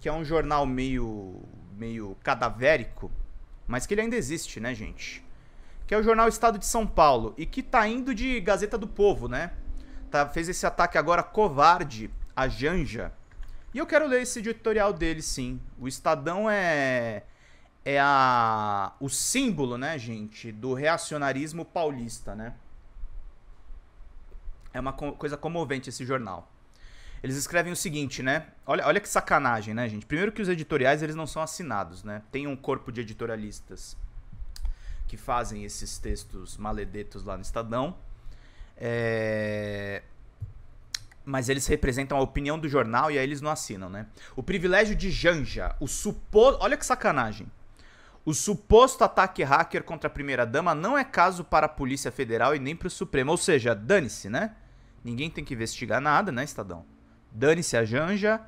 que é um jornal meio, meio cadavérico, mas que ele ainda existe, né, gente? Que é o jornal Estado de São Paulo e que tá indo de Gazeta do Povo, né? Tá, fez esse ataque agora covarde à Janja. E eu quero ler esse editorial dele, sim. O Estadão é é a o símbolo, né, gente, do reacionarismo paulista, né? É uma co coisa comovente esse jornal. Eles escrevem o seguinte, né? Olha, olha que sacanagem, né, gente? Primeiro que os editoriais eles não são assinados, né? Tem um corpo de editorialistas que fazem esses textos maledetos lá no Estadão. É... Mas eles representam a opinião do jornal e aí eles não assinam, né? O privilégio de Janja, o suposto. Olha que sacanagem. O suposto ataque hacker contra a primeira-dama não é caso para a Polícia Federal e nem para o Supremo. Ou seja, dane-se, né? Ninguém tem que investigar nada, né, Estadão? Dane-se a Janja.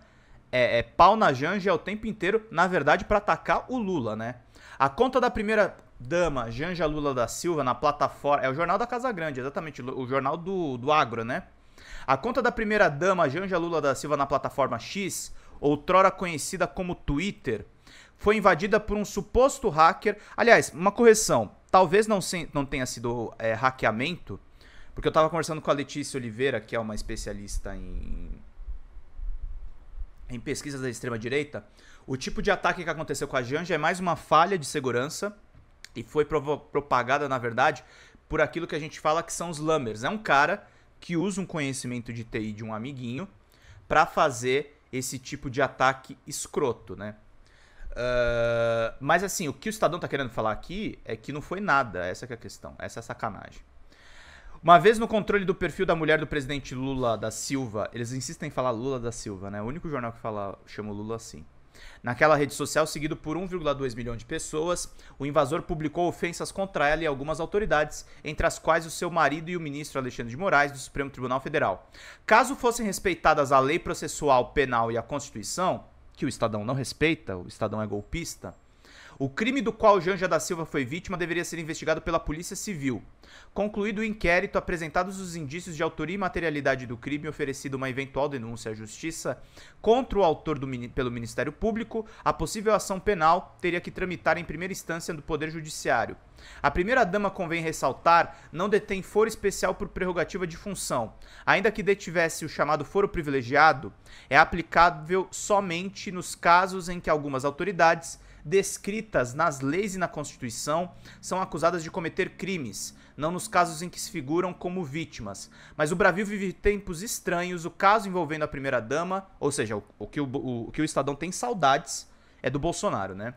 É, é, pau na Janja o tempo inteiro, na verdade, para atacar o Lula, né? A conta da primeira dama, Janja Lula da Silva, na plataforma. É o jornal da Casa Grande, exatamente. O jornal do, do agro, né? A conta da primeira dama, Janja Lula da Silva, na plataforma X, outrora conhecida como Twitter, foi invadida por um suposto hacker. Aliás, uma correção. Talvez não, se, não tenha sido é, hackeamento, porque eu estava conversando com a Letícia Oliveira, que é uma especialista em, em pesquisas da extrema-direita. O tipo de ataque que aconteceu com a Janja é mais uma falha de segurança e foi propagada, na verdade, por aquilo que a gente fala que são os lammers. É um cara que usa um conhecimento de TI de um amiguinho para fazer esse tipo de ataque escroto, né? Uh, mas assim, o que o Estadão tá querendo falar aqui é que não foi nada. Essa é a questão. Essa é a sacanagem. Uma vez no controle do perfil da mulher do presidente Lula da Silva, eles insistem em falar Lula da Silva, né? O único jornal que fala chama Lula assim. Naquela rede social, seguido por 1,2 milhão de pessoas, o invasor publicou ofensas contra ela e algumas autoridades, entre as quais o seu marido e o ministro Alexandre de Moraes, do Supremo Tribunal Federal. Caso fossem respeitadas a lei processual penal e a Constituição, que o Estadão não respeita, o Estadão é golpista, o crime do qual Janja da Silva foi vítima deveria ser investigado pela Polícia Civil. Concluído o inquérito, apresentados os indícios de autoria e materialidade do crime, oferecida uma eventual denúncia à Justiça contra o autor do, pelo Ministério Público, a possível ação penal teria que tramitar em primeira instância do Poder Judiciário. A primeira-dama, convém ressaltar, não detém foro especial por prerrogativa de função. Ainda que detivesse o chamado foro privilegiado, é aplicável somente nos casos em que algumas autoridades descritas nas leis e na Constituição são acusadas de cometer crimes, não nos casos em que se figuram como vítimas. Mas o Brasil vive tempos estranhos. O caso envolvendo a primeira-dama, ou seja, o, o, que o, o, que o Estadão tem saudades é do Bolsonaro, né?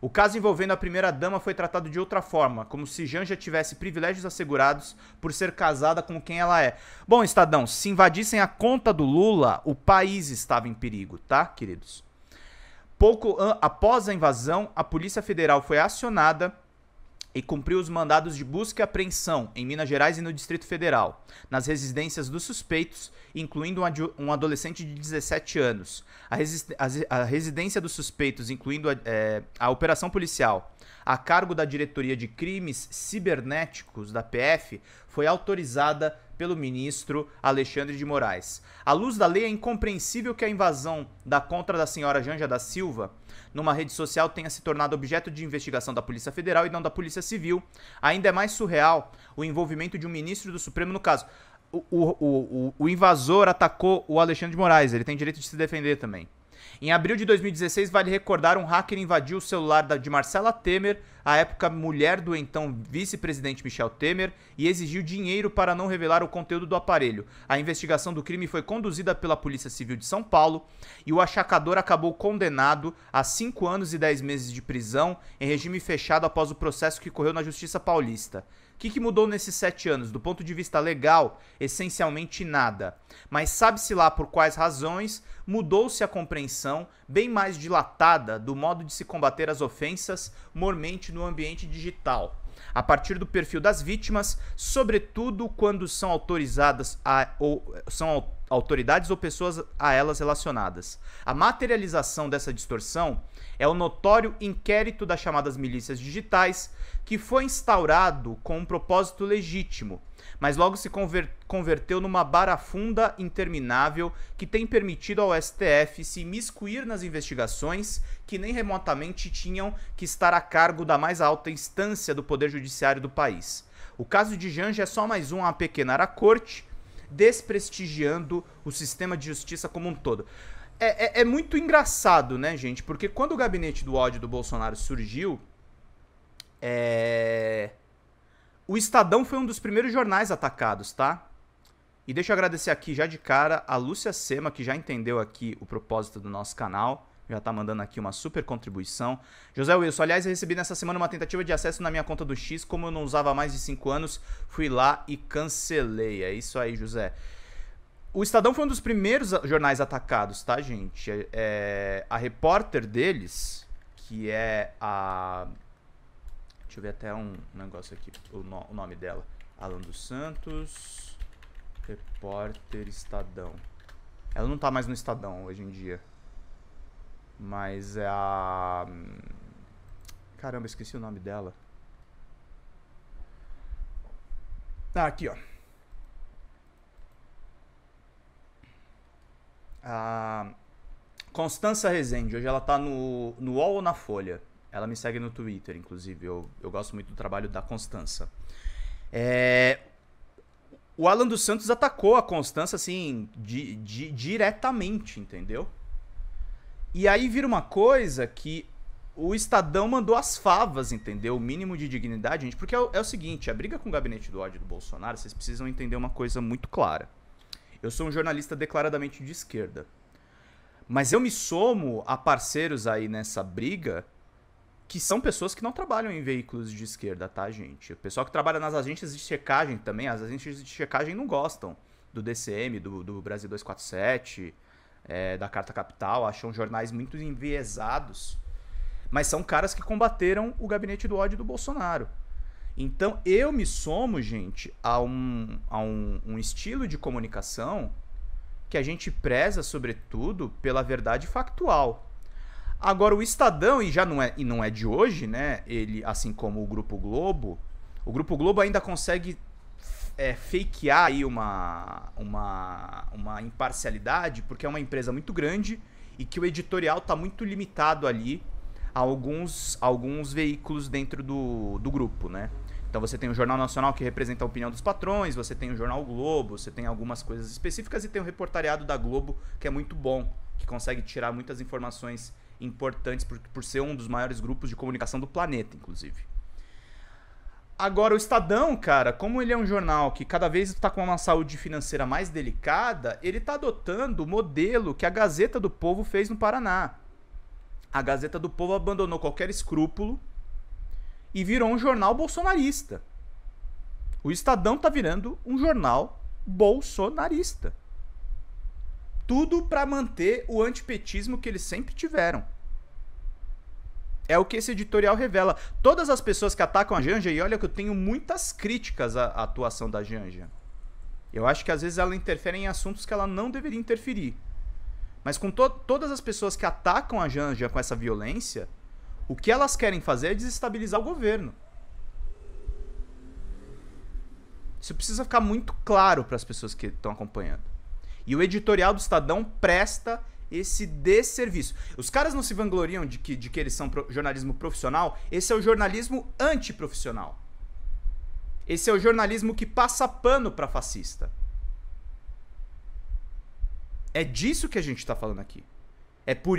O caso envolvendo a primeira-dama foi tratado de outra forma, como se Janja tivesse privilégios assegurados por ser casada com quem ela é. Bom, Estadão, se invadissem a conta do Lula, o país estava em perigo, tá, queridos? Pouco após a invasão, a Polícia Federal foi acionada e cumpriu os mandados de busca e apreensão em Minas Gerais e no Distrito Federal, nas residências dos suspeitos, incluindo um adolescente de 17 anos. A, a residência dos suspeitos, incluindo a, é, a operação policial a cargo da Diretoria de Crimes Cibernéticos da PF, foi autorizada pelo ministro Alexandre de Moraes. À luz da lei, é incompreensível que a invasão da contra da senhora Janja da Silva numa rede social tenha se tornado objeto de investigação da Polícia Federal e não da Polícia Civil. Ainda é mais surreal o envolvimento de um ministro do Supremo no caso. O, o, o, o invasor atacou o Alexandre de Moraes, ele tem direito de se defender também. Em abril de 2016, vale recordar, um hacker invadiu o celular de Marcela Temer, à época mulher do então vice-presidente Michel Temer, e exigiu dinheiro para não revelar o conteúdo do aparelho. A investigação do crime foi conduzida pela Polícia Civil de São Paulo e o achacador acabou condenado a 5 anos e 10 meses de prisão em regime fechado após o processo que correu na Justiça Paulista. O que, que, mudou nesses sete anos? Do ponto de vista legal, essencialmente nada. Mas sabe-se lá por quais razões mudou-se a compreensão, bem mais dilatada, do modo de se combater as ofensas, mormente no ambiente digital. A partir do perfil das vítimas, sobretudo quando são autorizadas a, ou são autoridades ou pessoas a elas relacionadas. A materialização dessa distorção é o notório inquérito das chamadas milícias digitais, que foi instaurado com um propósito legítimo, mas logo se conver converteu numa barafunda interminável que tem permitido ao STF se imiscuir nas investigações que nem remotamente tinham que estar a cargo da mais alta instância do Poder Judiciário do país. O caso de Janja é só mais um a pequenar a corte, desprestigiando o sistema de justiça como um todo. É, é, é, muito engraçado, né, gente? Porque quando o gabinete do ódio do Bolsonaro surgiu, é... o Estadão foi um dos primeiros jornais atacados, tá? E deixa eu agradecer aqui já de cara a Lúcia Sema, que já entendeu aqui o propósito do nosso canal. Já tá mandando aqui uma super contribuição. José Wilson, aliás, eu recebi nessa semana uma tentativa de acesso na minha conta do X. Como eu não usava há mais de 5 anos, fui lá e cancelei. É isso aí, José. O Estadão foi um dos primeiros jornais atacados, tá, gente? É, a repórter deles, que é a. Deixa eu ver até um negócio aqui, o, no, o nome dela. Alan dos Santos, repórter Estadão. Ela não tá mais no Estadão hoje em dia. Mas é a. Caramba, esqueci o nome dela. Ah, aqui, ó. A Constança Rezende, hoje ela tá no, no UOL ou na Folha. Ela me segue no Twitter, inclusive. Eu, eu gosto muito do trabalho da Constança. É, o Alan dos Santos atacou a Constança, assim, di, di, diretamente, entendeu? E aí vira uma coisa que o Estadão mandou as favas, entendeu? O mínimo de dignidade, gente. Porque é o, é o seguinte, a briga com o gabinete do ódio do Bolsonaro, vocês precisam entender uma coisa muito clara. Eu sou um jornalista declaradamente de esquerda. Mas eu me somo a parceiros aí nessa briga que são pessoas que não trabalham em veículos de esquerda, tá, gente? O pessoal que trabalha nas agências de checagem também, as agências de checagem não gostam do DCM, do, do Brasil 247, é, da Carta Capital, acham jornais muito enviesados. Mas são caras que combateram o gabinete do ódio do Bolsonaro. Então eu me somo, gente, a um, a um, um estilo de comunicação que a gente preza, sobretudo, pela verdade factual. Agora, o Estadão, e já não é, e não é de hoje, né? Ele, assim como o Grupo Globo, o Grupo Globo ainda consegue é, fakear aí uma, uma, uma imparcialidade, porque é uma empresa muito grande e que o editorial está muito limitado ali a alguns, alguns veículos dentro do, do grupo, né? Então você tem o Jornal Nacional que representa a opinião dos patrões, você tem o Jornal Globo, você tem algumas coisas específicas e tem o reportariado da Globo que é muito bom, que consegue tirar muitas informações importantes por, por ser um dos maiores grupos de comunicação do planeta, inclusive. Agora, o Estadão, cara, como ele é um jornal que cada vez está com uma saúde financeira mais delicada, ele está adotando o modelo que a Gazeta do Povo fez no Paraná. A Gazeta do Povo abandonou qualquer escrúpulo e virou um jornal bolsonarista. O Estadão tá virando um jornal bolsonarista. Tudo para manter o antipetismo que eles sempre tiveram. É o que esse editorial revela. Todas as pessoas que atacam a Janja, e olha que eu tenho muitas críticas à, atuação da Janja. Eu acho que às vezes ela interfere em assuntos que ela não deveria interferir. Mas com to todas as pessoas que atacam a Janja com essa violência, o que elas querem fazer é desestabilizar o governo. Isso precisa ficar muito claro para as pessoas que estão acompanhando. E o editorial do Estadão presta esse desserviço. Os caras não se vangloriam de que, de que eles são pro, jornalismo profissional. Esse é o jornalismo antiprofissional. Esse é o jornalismo que passa pano para fascista. É disso que a gente está falando aqui. É por